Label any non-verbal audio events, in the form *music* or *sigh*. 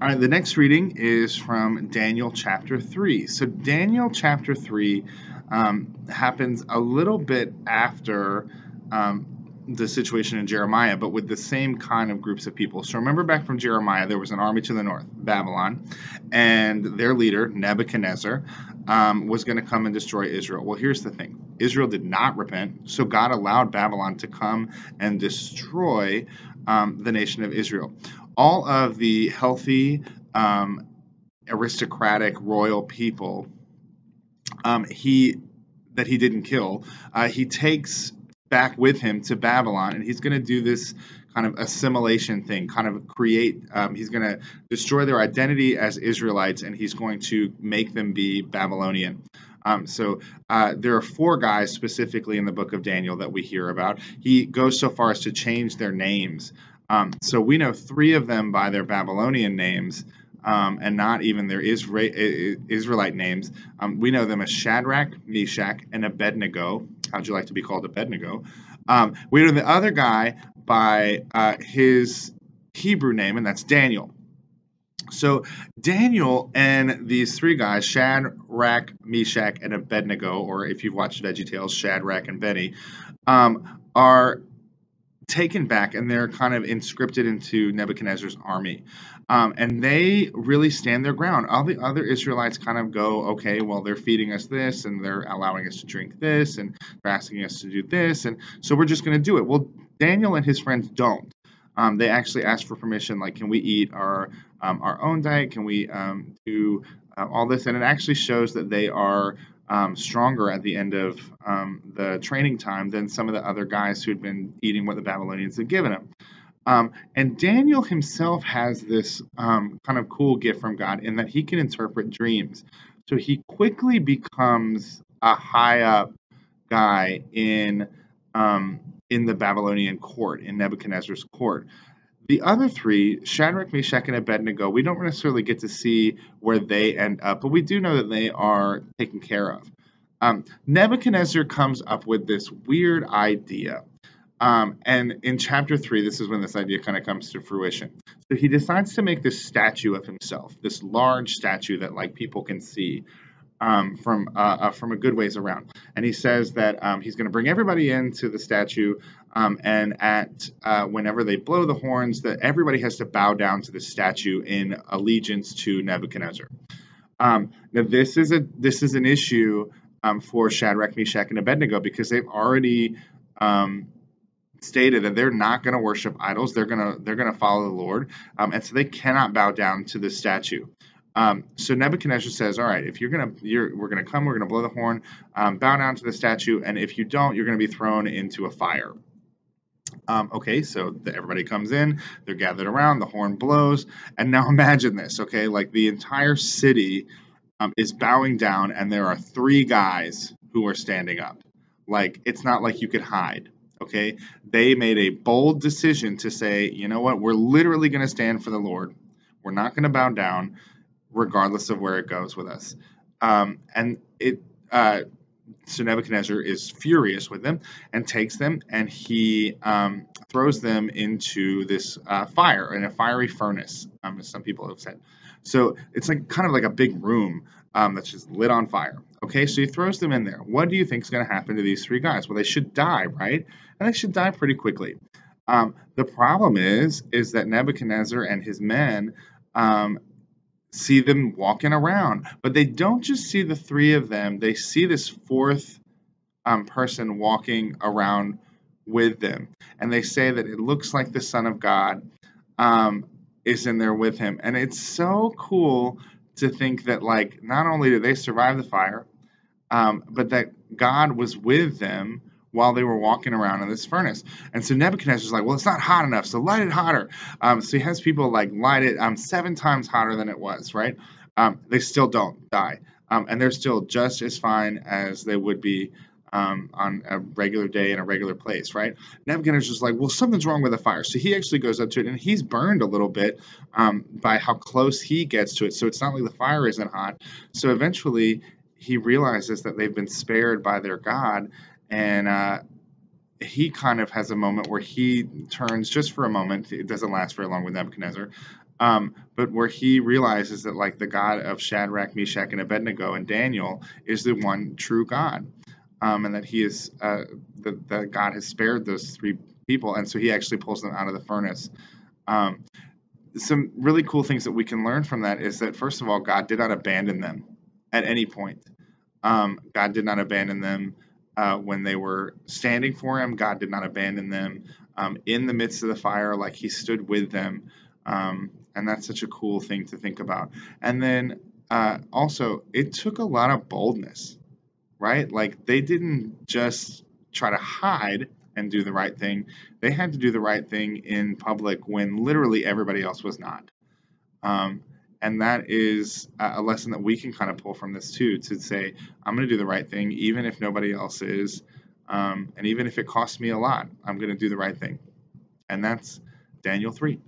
All right, the next reading is from Daniel chapter 3. So, Daniel chapter 3 um, happens a little bit after um, the situation in Jeremiah, but with the same kind of groups of people. So, remember back from Jeremiah, there was an army to the north, Babylon, and their leader, Nebuchadnezzar, um, was going to come and destroy Israel. Well, here's the thing Israel did not repent, so God allowed Babylon to come and destroy um, the nation of Israel all of the healthy, um, aristocratic, royal people um, he that he didn't kill, uh, he takes back with him to Babylon, and he's going to do this kind of assimilation thing, kind of create. Um, he's going to destroy their identity as Israelites, and he's going to make them be Babylonian. Um, so uh, there are four guys specifically in the book of Daniel that we hear about. He goes so far as to change their names. Um, so we know three of them by their Babylonian names um, and not even their Isra- Israelite names. Um, we know them as Shadrach, Meshach, and Abednego. How'd you like to be called Abednego? Um, we know the other guy by uh, his Hebrew name, and that's Daniel. So Daniel and these three guys, Shadrach, Meshach, and Abednego, or if you've watched VeggieTales, Shadrach and Benny, um, are taken back and they're kind of inscripted into Nebuchadnezzar's army. Um, and they really stand their ground. All the other Israelites kind of go, okay, well, they're feeding us this and they're allowing us to drink this and they're asking us to do this. And so we're just going to do it. Well, Daniel and his friends don't. Um, they actually ask for permission, like, can we eat our um, our own diet? Can we um, do uh, all this? And it actually shows that they are um, stronger at the end of um, the training time than some of the other guys who had been eating what the Babylonians had given him. Um, and Daniel himself has this um, kind of cool gift from God in that he can interpret dreams. So he quickly becomes a high up guy in um, in the Babylonian court, in Nebuchadnezzar's court. The other three, Shadrach, Meshach, and Abednego, we don't necessarily get to see where they end up, but we do know that they are taken care of. Um, Nebuchadnezzar comes up with this weird idea. Um, and in chapter 3, this is when this idea kind of comes to fruition. So he decides to make this statue of himself, this large statue that like people can see um, from uh, uh, from a good ways around. And he says that um, he's going to bring everybody into the statue, um, and at uh, whenever they blow the horns, that everybody has to bow down to the statue in allegiance to Nebuchadnezzar. Um, now this is a this is an issue um, for Shadrach, Meshach, and Abednego because they've already um, stated that they're not going to worship idols. They're gonna they're gonna follow the Lord, and so they cannot bow down to the statue. Um, so Nebuchadnezzar says, "All right, if you're gonna, you're, we're gonna come, we're gonna blow the horn, um, bow down to the statue, and if you don't, you're gonna be thrown into a fire." Um, okay, so the, everybody comes in, they're gathered around, the horn blows, and now *laughs* imagine this, okay, like the entire city um, is bowing down, and there are three guys who are standing up. Like it's not like you could hide. Okay, they made a bold decision to say, you know what, we're literally going to stand for the Lord. We're not going to bow down regardless of where it goes with us. Um, and it uh, so Nebuchadnezzar is furious with them and takes them and he um, throws them into this uh, fire in a fiery furnace, um, as some people have said. So it's like kind of like a big room um, that's just lit on fire. Okay, so he throws them in there. What do you think is going to happen to these three guys? Well, they should die, right? And they should die pretty quickly. Um, the problem is, is that Nebuchadnezzar and his men um, see them walking around. But they don't just see the three of them, they see this fourth um, person walking around with them. And they say that it looks like the Son of God um, is in there with him. And it's so cool to think that, like, not only did they survive the fire, um, but that God was with them while they were walking around in this furnace. And so Nebuchadnezzar's like, well, it's not hot enough, so light it hotter. Um, so he has people like light it um, seven times hotter than it was, right? Um, they still don't die. Um, and they're still just as fine as they would be um, on a regular day in a regular place, right? Nebuchadnezzar's like, well, something's wrong with the fire. So he actually goes up to it and he's burned a little bit um, by how close he gets to it. So it's not like the fire isn't hot. So eventually he realizes that they've been spared by their God and uh, he kind of has a moment where he turns just for a moment. It doesn't last very long with Nebuchadnezzar. Um, but where he realizes that like the God of Shadrach, Meshach, and Abednego and Daniel is the one true God, um, and that he is uh, that, God has spared those three people, and so he actually pulls them out of the furnace. Um, some really cool things that we can learn from that is that first of all, God did not abandon them at any point. Um, God did not abandon them uh, when they were standing for Him. God did not abandon them um, in the midst of the fire, like He stood with them. Um, and that's such a cool thing to think about. And then uh, also, it took a lot of boldness, right? Like they didn't just try to hide and do the right thing. They had to do the right thing in public when literally everybody else was not. Um, and that is a lesson that we can kind of pull from this too to say, I'm going to do the right thing, even if nobody else is. Um, and even if it costs me a lot, I'm going to do the right thing. And that's Daniel 3.